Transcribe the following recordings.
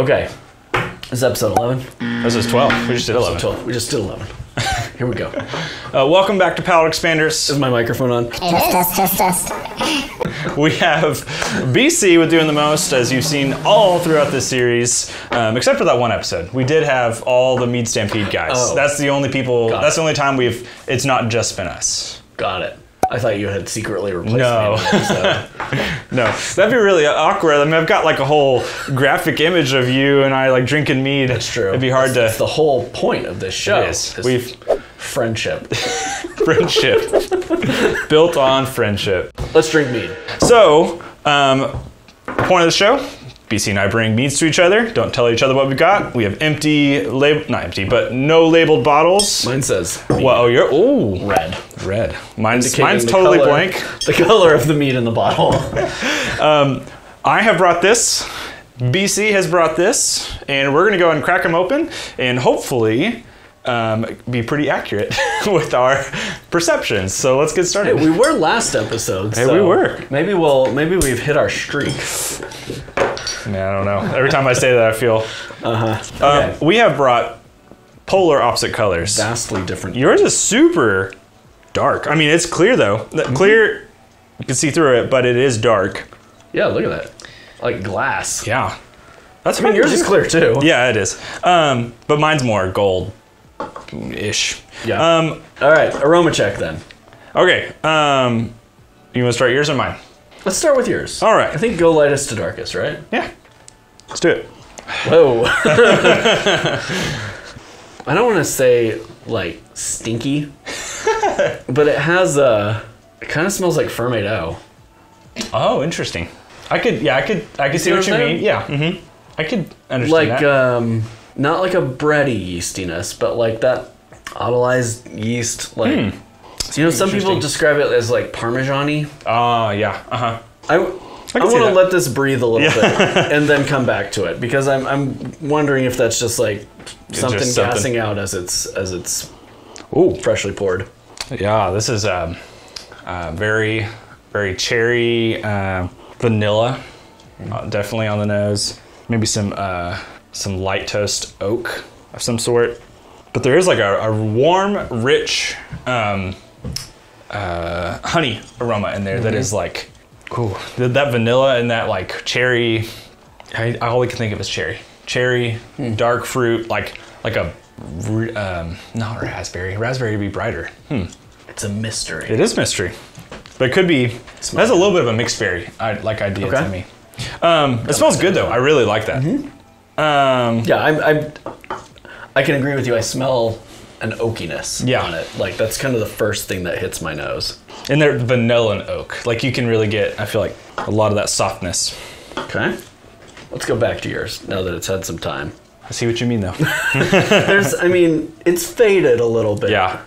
Okay. This is episode 11. This is 12. We just did 11. 12. We just did 11. Here we go. Uh, welcome back to Palate Expanders. Is my microphone on? Test, test, test, test. We have BC with doing the most, as you've seen all throughout this series, um, except for that one episode. We did have all the Mead Stampede guys. Oh. That's the only people. Got that's it. the only time we've. It's not just been us. Got it. I thought you had secretly replaced No. me. episode. No, that'd be really awkward. I mean, I've got like a whole graphic image of you and I like drinking mead. That's true. It'd be hard That's to the whole point of this show. Is We've- friendship. friendship built on friendship. Let's drink mead. So, um, point of the show. BC and I bring meads to each other. Don't tell each other what we got. We have empty, lab- not empty, but no labeled bottles. Mine says Well, oh, you're oh red. red. Mine's Indicating mine's the totally color- blank. The color of the meat in the bottle. I have brought this. BC has brought this, and we're gonna go and crack them open, and hopefully. Um, be pretty accurate with our perceptions. So let's get started. we were last episode. Hey, so we were. Maybe we'll maybe we've hit our streak. Man, I don't know. Every time I say that, I feel. Uh-huh. Um, Okay. we have brought polar opposite colors. Vastly different. Yours is super dark. I mean, it's clear though. Mm-hmm. Clear, you can see through it, but it is dark. Yeah, look at that. Like glass. Yeah, that's I mean, yours is clear too. Yeah, it is. Um, but mine's more gold ish. Yeah. Um, All right, aroma check then. okay. Um, you want to start yours or mine? Let's start with yours. All right. I think go lightest to darkest, right? Yeah. Let's do it. Whoa. I don't want to say like stinky, but it has a. It kind of smells like fermento. Oh, interesting. I could. Yeah, I could. I could see see what you what I'm mean. Yeah. Mm-hmm. I could understand Like that. um, not like a bready yeastiness, but like that autolyzed yeast. Like you know, some people describe it as like parmesan-y. Oh, yeah. Uh huh. I, I, can want to let this breathe a little bit and then come back to it because I'm, I'm wondering if that's just like something just something. gassing out as it's as it's Ooh. freshly poured. Yeah, this is um, uh, very, very cherry, uh, vanilla, uh, definitely on the nose. Maybe some uh, some light toast oak of some sort. But there is like a, a warm, rich um, uh, honey aroma in there that is like, th- that vanilla and that like cherry. I, I all I can think of is cherry, cherry, dark fruit, like like a um, not raspberry. Raspberry would be brighter. Hmm. It's a mystery. It is mystery, but it could be. It has a little bit of a mixed berry I, like idea Okay. to me. Um, it smells good though. I really like that. Um, Yeah, I'm, I'm. I can agree with you. I smell an oakiness Yeah. on it. Like that's kind of the first thing that hits my nose. and they're vanilla and oak. Like you can really get. I feel like a lot of that softness. Okay. Let's go back to yours now that it's had some time. I see what you mean though. There's, I mean, it's faded a little bit. yeah.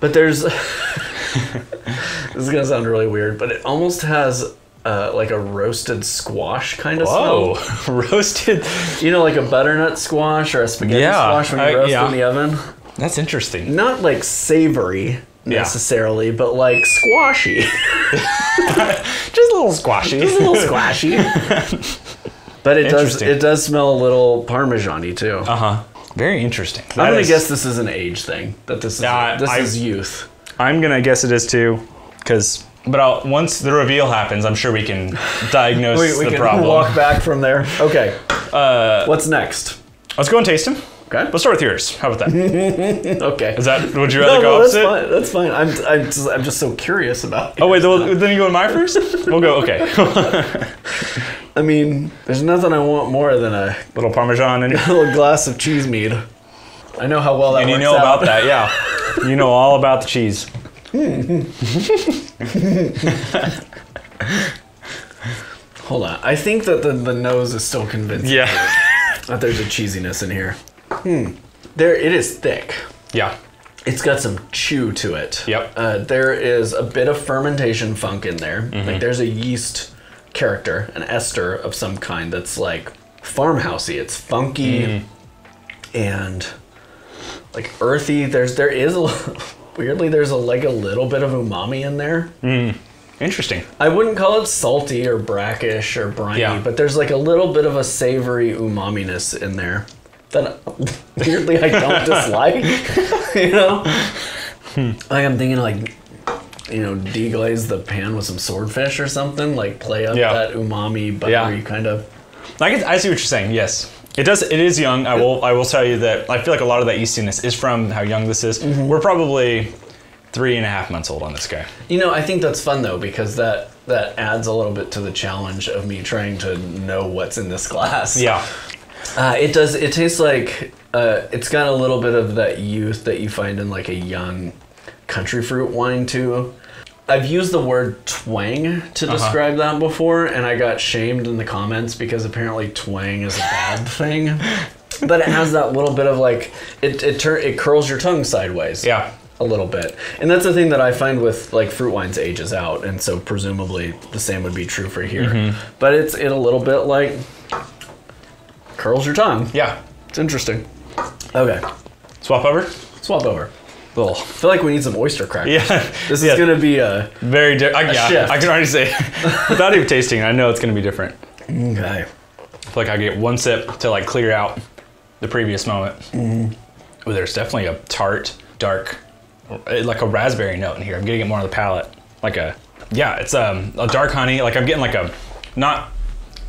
But there's. this is gonna sound really weird, but it almost has uh, like a roasted squash kind of Oh, smell. roasted. You know, like a butternut squash or a spaghetti Yeah, squash when you I- roast yeah. in the oven. That's interesting. Not like savory necessarily, but like squashy. Just a little squashy. Just a little squashy. but it does it does smell a little parmesan-y too. Uh huh. Very interesting. I'm gonna is- guess this is an age thing. That this is Yeah, this I- is youth. I'm gonna guess it is too, because. But I'll, once the reveal happens, I'm sure we can diagnose We, we the can problem. walk back from there. Okay. Uh, What's next? let's go and taste them. Okay. Let's start with yours. How about that? Okay. Is that would you rather no, go that's opposite? fine. That's fine. I'm, I'm, just, I'm just so curious about. Oh wait, then, then you go with my first. We'll go. Okay, I mean, there's nothing I want more than a little parmesan and, a little glass of cheese mead. I know how well that and you know out. about that. Yeah, you know all about the cheese. Hold on. I think that the, the nose is still convincing. Yeah, That there's a cheesiness in here. Hmm. There, it is thick. yeah, It's got some chew to it. Yep. Uh, there is a bit of fermentation funk in there. Mm-hmm. Like there's a yeast character, an ester of some kind that's like farmhousey. It's funky Mm. and like earthy. There's there is a weirdly there's a like a little bit of umami in there. Interesting. I wouldn't call it salty or brackish or briny, Yeah. but there's like a little bit of a savory umaminess in there that weirdly I don't dislike. you know, like I'm thinking like you know deglaze the pan with some swordfish or something, like play up Yeah. that umami buttery Yeah. kind of. I, get, I see what you're saying. Yes, it does. It is young. I will. I will tell you that I feel like a lot of that yeastiness is from how young this is. Mm-hmm. We're probably three and a half months old on this guy. You know, I think that's fun though because that that adds a little bit to the challenge of me trying to know what's in this glass. Yeah. Uh, it does. It tastes like uh, it's got a little bit of that youth that you find in like a young country fruit wine too. I've used the word twang to describe that before, and I got shamed in the comments because apparently twang is a bad thing. But it has that little bit of like it it tur- it curls your tongue sideways. Yeah. a little bit, and that's the thing that I find with like fruit wines ages out, and so presumably the same would be true for here. Mm-hmm. But it's it a little bit like curls your tongue. Yeah. It's interesting. Okay, Swap over. swap over. Little. I feel like we need some oyster crackers. Yeah. This Yeah. is gonna be a Very different. Yeah. shift. I can already say without even tasting. I know it's going to be different. okay. I feel like I get one sip to like clear out the previous moment. Mm-hmm. Oh, there's definitely a tart, dark, eh, like a raspberry note in here. I'm getting it more on the palate, like a yeah, it's um, a dark honey. Like I'm getting like a not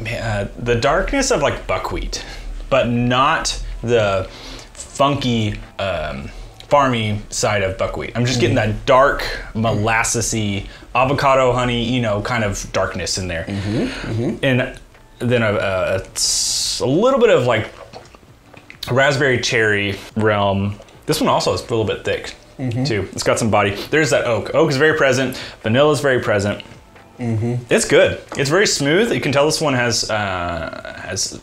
uh, the darkness of like buckwheat, but not the funky um, farmy side of buckwheat. I'm just getting that dark molassesy avocado honey, you know, kind of darkness in there, and then a little bit of like raspberry cherry realm. This one also is a little bit thick too. It's got some body. There's that oak. Oak is very present. Vanilla is very present. It's good. It's very smooth. You can tell this one has uh, has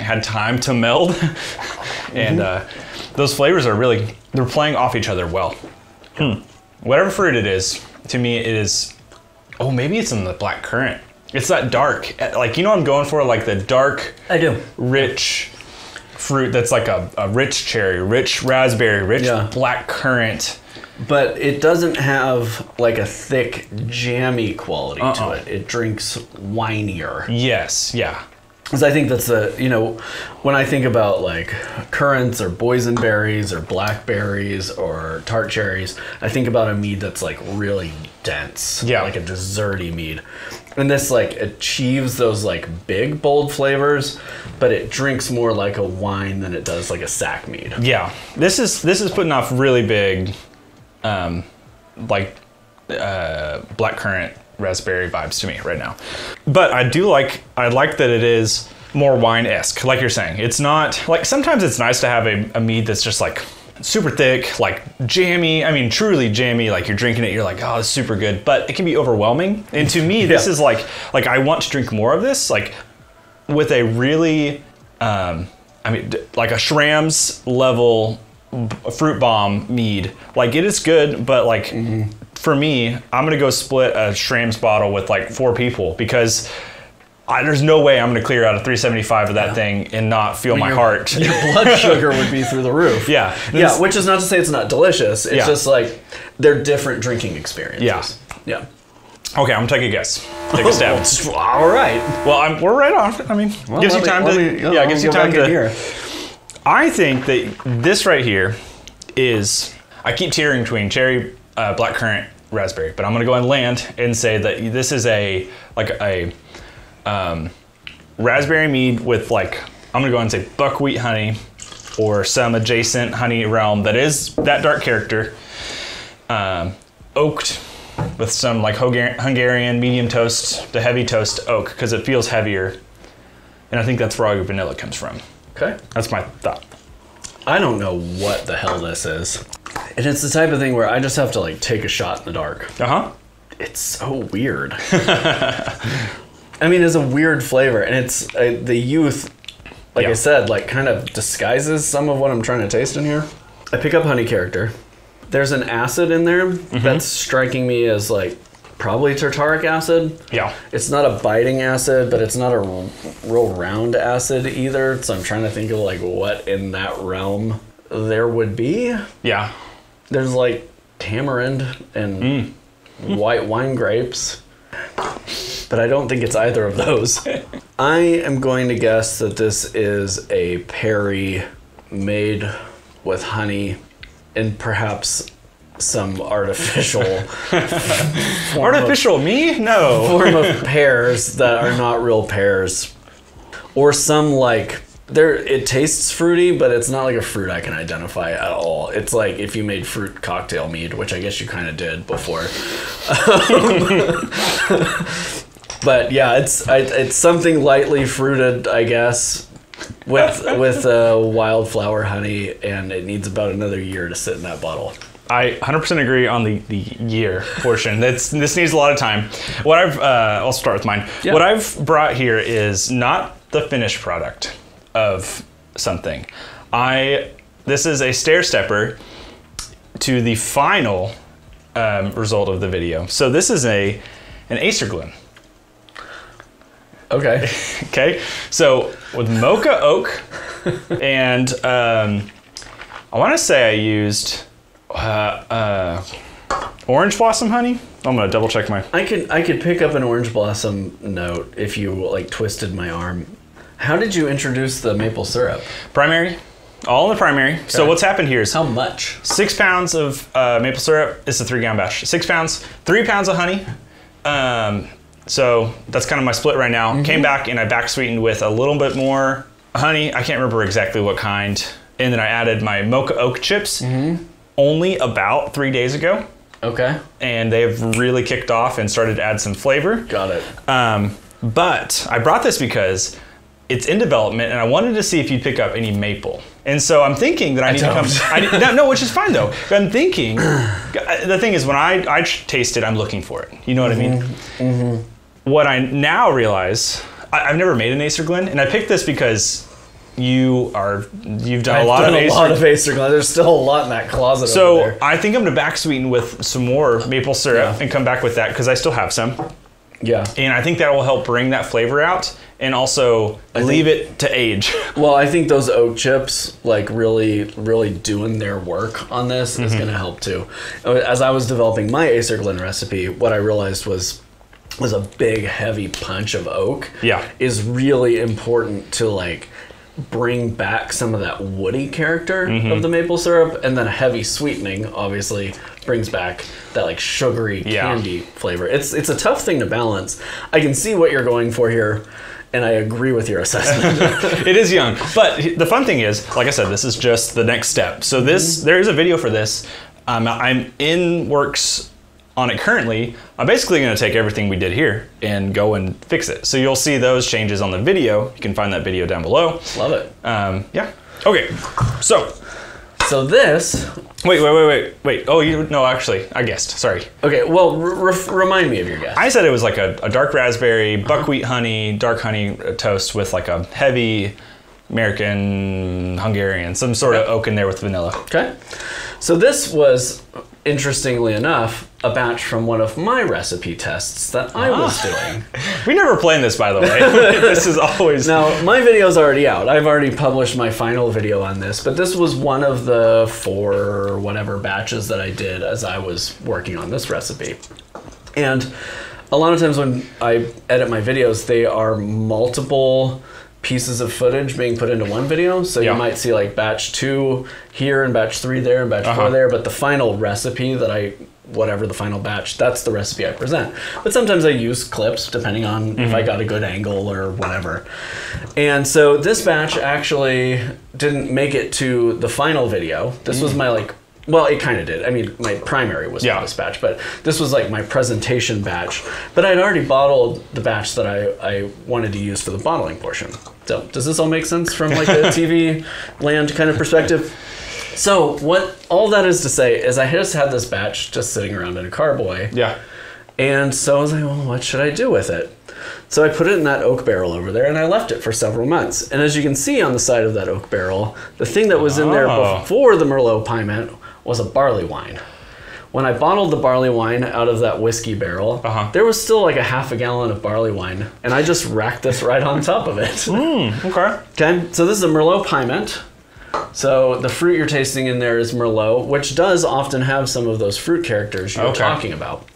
had time to meld, and uh, those flavors are really they're playing off each other well. Hmm. Whatever fruit it is, to me it is. Oh, maybe it's in the black currant. It's that dark, like you know what I'm going for, like the dark I do. rich fruit that's like a, a rich cherry, rich raspberry, rich Yeah. black currant. But it doesn't have like a thick, jammy quality Uh-uh. to it. It drinks winier. Yes, yeah. Because I think that's the, you know, when I think about like currants or boysenberries or blackberries or tart cherries, I think about a mead that's like really dense. Yeah. Like a desserty mead. And this like achieves those like big, bold flavors, but it drinks more like a wine than it does like a sack mead. Yeah. This is this is putting off really big um like uh black currant raspberry vibes to me right now. But I do like I like that it is more wine-esque, like you're saying. It's not like sometimes it's nice to have a, a mead that's just like super thick, like jammy. I mean, truly jammy. Like you're drinking it, you're like, oh, it's super good. But it can be overwhelming. And to me, this is like, like I want to drink more of this, like with a really, um, I mean, like a Shram's level fruit bomb mead. Like it is good, but like for me, I'm gonna go split a Schramm's bottle with like four people because. I, there's no way I'm going to clear out a 375 of that thing and not feel my Your- heart. Your blood sugar would be through the roof. Yeah. Yeah, which is not to say it's not delicious. It's Yeah. just like they're different drinking experiences. Yeah. Yeah. Okay, I'm gonna take a guess. Take a stab. All right. well, I'm, we're right on. I mean, gives let you time let to. me- yeah, gives you time to. here. I think that this right here is. I keep tearing between cherry, uh, black currant, raspberry, but I'm gonna go and land and say that this is a like a um, raspberry mead with like I'm gonna go and say buckwheat honey or some adjacent honey realm that is that dark character, um, oaked with some like Hungarian medium toast to heavy toast oak because it feels heavier, and I think that's where all your vanilla comes from. Okay. That's my thought. I don't know what the hell this is. And it's the type of thing where I just have to like take a shot in the dark. Uh huh. It's so weird. I mean, it's a weird flavor, and it's uh, the youth. Like I said, like kind of disguises some of what I'm trying to taste in here. I pick up honey character. There's an acid in there Mm-hmm. that's striking me as like probably tartaric acid. Yeah. It's not a biting acid, but it's not a real round acid either. So I'm trying to think of like what in that realm there would be. Yeah. There's like tamarind and Mm. white wine grapes. but I don't think it's either of those. I am going to guess that this is a Perry made with honey and perhaps some artificial form Artificial me? No. Form of pears that are not real pears, or some like there. It tastes fruity, but it's not like a fruit I can identify at all. It's like if you made fruit cocktail mead, which I guess you kind of did before. but yeah, it's I, it's something lightly fruited, I guess, with with uh, wildflower honey, and it needs about another year to sit in that bottle. I 100% agree on the, the year portion. That's this needs a lot of time. What I've uh, I'll start with mine. Yeah. What I've brought here is not the finished product of something. I this is a stair stepper to the final um, result of the video. So this is a an Acerglyn. Okay. Okay, so with mocha oak, and um, I want to say I used uh, uh, orange blossom honey. I'm gonna double check my. I could I could pick up an orange blossom note if you like twisted my arm. How did you introduce the maple syrup? Primary, all in the primary. So what's happened here is How much? six pounds of uh, maple syrup. It's a three gallon batch. Six pounds, three pounds of honey. Um, so that's kind of my split right now. Came back and I back sweetened with a little bit more honey. I can't remember exactly what kind. And then I added my mocha oak chips only about three days ago. Okay. And they've really kicked off and started to add some flavor. Got it. Um, but I brought this because it's in development, and I wanted to see if you'd pick up any maple. And so I'm thinking that I, need to don't. come. I, no, no, which is fine though. I'm thinking. the thing is, when I I taste it, I'm looking for it. You know what I mean? Mm-hmm. What I now realize, I, I've never made an Acerglyn, and I picked this because you are you've done I've a lot done of a Acer. lot of Acer There's still a lot in that closet over so. I think I'm gonna back sweeten with some more maple syrup Yeah. and come back with that because I still have some. Yeah. and I think that will help bring that flavor out and also leave it to age. Well, I think those oak chips, like really, really doing their work on this, Mm-hmm. is going to help too. As I was developing my Acerglyn recipe, what I realized was was a big, heavy punch of oak. Yeah. is really important to like bring back some of that woody character Mm-hmm. of the maple syrup, and then a heavy sweetening obviously brings back that like sugary Yeah. candy flavor. It's it's a tough thing to balance. I can see what you're going for here. And I agree with your assessment. it is young, but the fun thing is, like I said, this is just the next step. So this, there is a video for this. Um, I'm in works on it currently. I'm basically going to take everything we did here and go and fix it. So you'll see those changes on the video. You can find that video down below. Love it. Um, yeah. Okay. So So this, wait, wait, wait, wait, wait. Oh, you no, actually, I guessed. Sorry. okay. Well, remind me of your guess. I said it was like a, a dark raspberry, buckwheat honey, dark honey uh, toast with like a heavy American Hungarian, some sort of oak in there with vanilla. okay. So this was, interestingly enough, a batch from one of my recipe tests that I was doing. We never planned this, by the way. this is always Now, my video's already out. I've already published my final video on this, but this was one of the four whatever batches that I did as I was working on this recipe. And a lot of times when I edit my videos, they are multiple pieces of footage being put into one video. So Yeah. you might see like batch two here and batch three there and batch Uh-huh. four there, but the final recipe that I whatever the final batch that's the recipe i present. But sometimes i use clips depending on if i mm-hmm. got a good angle or whatever. And so this batch actually didn't make it to the final video. This was mm. my like well it kind of did. I mean my primary was Yeah. this batch but this was like my presentation batch. But i'd already bottled the batch that i, I wanted to use for the bottling portion. So does this all make sense from like a tv land kind of perspective so what all that is to say is I just had this batch just sitting around in a carboy. yeah. And so I was like, well, what should I do with it? So I put it in that oak barrel over there and I left it for several months. And as you can see on the side of that oak barrel, the thing that was in there Oh. before the Merlot Pyment was a barley wine. When I bottled the barley wine out of that whiskey barrel, Uh-huh. there was still like a half a gallon of barley wine, and I just racked this right on top of it. Okay. Okay, so this is a Merlot Pyment. So the fruit you're tasting in there is Merlot, which does often have some of those fruit characters you're Okay. talking about.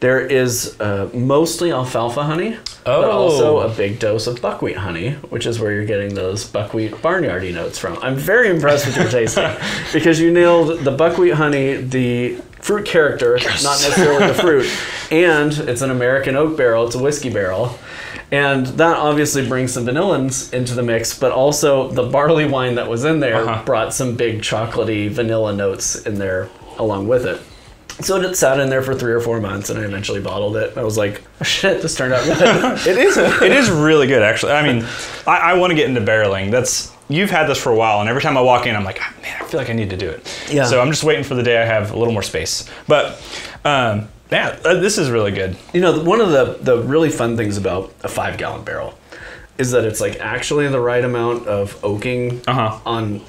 There is uh, mostly alfalfa honey, but Oh. also a big dose of buckwheat honey, which is where you're getting those buckwheat barnyardy notes from. I'm very impressed with your tasting because you nailed the buckwheat honey, the fruit character, not necessarily the fruit, and it's an American oak barrel. It's a whiskey barrel. And that obviously brings some vanillins into the mix, but also the barley wine that was in there Uh-huh. brought some big chocolatey vanilla notes in there along with it. So it sat in there for three or four months, and I eventually bottled it. I was like, oh, "Shit, this turned out good." It is. It is really good, actually. I mean, I, I want to get into barreling. That's you've had this for a while, and every time I walk in, I'm like, "Ah, man, I feel like I need to do it. Yeah. So I'm just waiting for the day I have a little more space. But um, yeah, uh, this is really good. you know, one of the the really fun things about a five gallon barrel is that it's like actually the right amount of oaking Uh-huh. on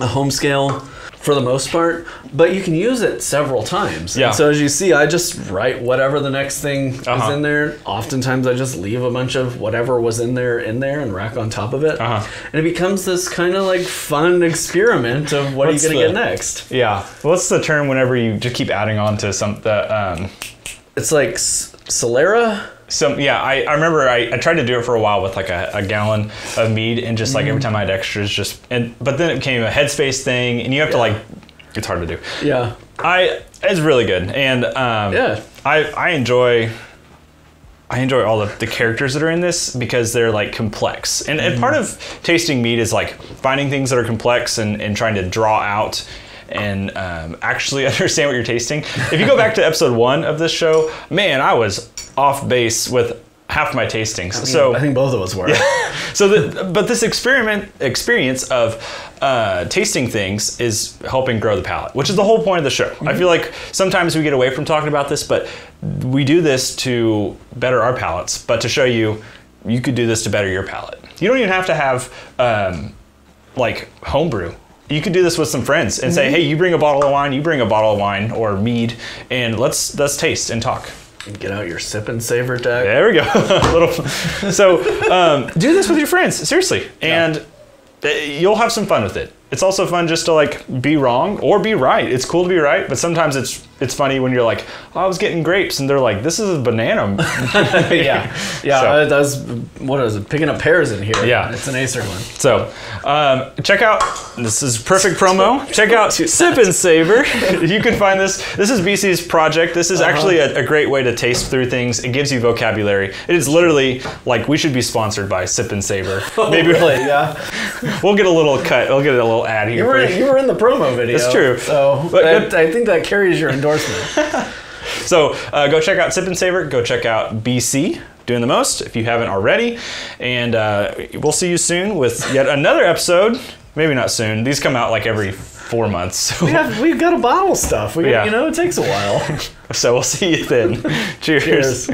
a home scale for the most part, but you can use it several times. Yeah. And so as you see, I just write whatever the next thing Uh-huh. is in there. Oftentimes, I just leave a bunch of whatever was in there in there and rack on top of it, Uh-huh. and it becomes this kind of like fun experiment of what What's are you gonna get next. Yeah. What's the term whenever you just keep adding on to some the um, It's like Solera. some yeah I, I remember I, I tried to do it for a while with like a, a gallon of mead and just like every time I had extras just and but then it became a headspace thing and you have to like it's hard to do. Yeah. I it's really good and um, Yeah. I I enjoy I enjoy all the, the characters that are in this because they're like complex and, and part of tasting meat is like finding things that are complex and, and trying to draw out and um, actually understand what you're tasting. If you go back to episode one of this show, man, I was off base with half my tastings. so I think both of us were. so the, but this experiment experience of uh, tasting things is helping grow the palate which is the whole point of the show i feel like sometimes we get away from talking about this but we do this to better our palates but to show you you could do this to better your palate you don't even have to have um, like homebrew you could do this with some friends and say hey you bring a bottle of wine you bring a bottle of wine or mead and let's let's taste and talk And Get out your sip and savor deck. there we go. A little. So um, do this with your friends, seriously, and uh, you'll have some fun with it. It's also fun just to like be wrong or be right. It's cool to be right, but sometimes it's it's funny when you're like, oh, I was getting grapes, and they're like, this is a banana. yeah, yeah. So- uh, That's what is it? Picking up pears in here. Yeah. it's an Acer one. So um, check out. This is perfect promo. Check out Sip and Savor. You can find this. This is BC's project. This is actually a, a great way to taste through things. It gives you vocabulary. It is literally like we should be sponsored by Sip and Savor. Maybe really, yeah. We'll get a little cut. We'll get a little ad here. You were in, you. were in the promo video. That's true. So But that- I think that carries your endorsement. So uh, go check out Sip and Savor. Go check out BC doing the most if you haven't already. And uh, we'll see you soon with yet another episode. Maybe not soon. These come out like every four months. we have we've got to bottle stuff. We Yeah. you know it takes a while. so we'll see you then. Cheers. Cheers.